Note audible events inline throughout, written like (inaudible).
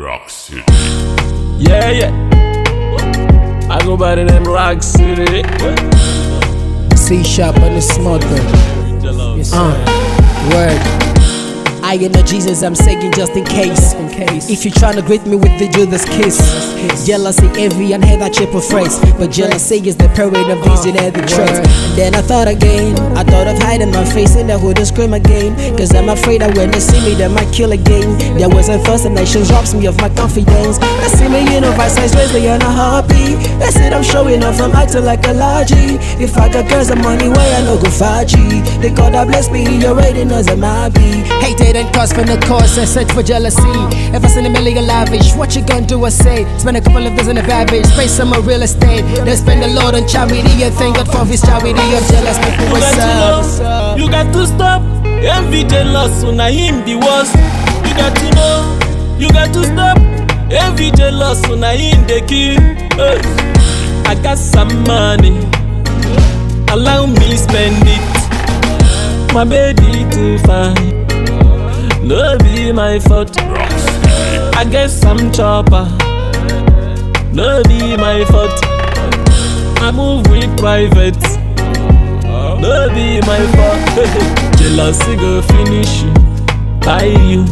Rock City. Yeah, yeah. I go by the name Rock City. C sharp on the smother. Yes, Uh, word. I ain't no Jesus, I'm saying just in case. In case. If you tryna greet me with the Judas kiss, jealousy, envy, and hate that triple phrase. But jealousy is the parade of uh, these in every trait. And then I thought again, I thought of hiding my face in the hood and scream again. Cause I'm afraid that when they see me, they might kill again. There was a first and nation robs me of my confidence. They see me, in a vice size Wesley on a heartbeat. They said I'm showing off, I'm acting like a largy. If I got girls and money, why I no go faji? They God that bless me, you're rating as a mobby. Hated and cussed from the course, I search for jealousy. If I send a million lavish, what you gonna do? I say, spend a couple of days in a bad bitch, pay some of real estate. Then spend a lot on charity and thank God for his charity. I'm jealous, people, You got to know, you got to stop. Envy, jealous, so now him the worst. You got to know, you got to stop. Envy, jealous, so now him the kill. Hey. I got some money, allow me spend it. My baby too fine, no be my fault. I get some chopper, no be my fault. I move with private. No be my fault. (laughs) Jealousy go finish you, buy you,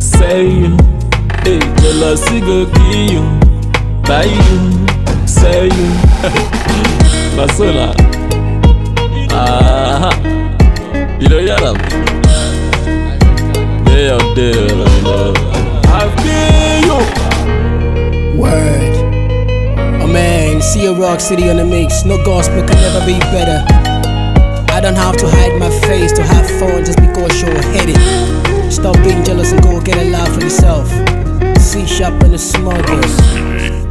sell you. Hey, jealousy go kill you, buy you, sell you. (laughs) Masola. Ah, Day out there, you know. I feel you. Word. Oh man, see a rock city on the mix. No gospel can never be better. I don't have to hide my face to have fun just because you're headed. Stop being jealous and go get a love for yourself. C sharp and the smugglers. City.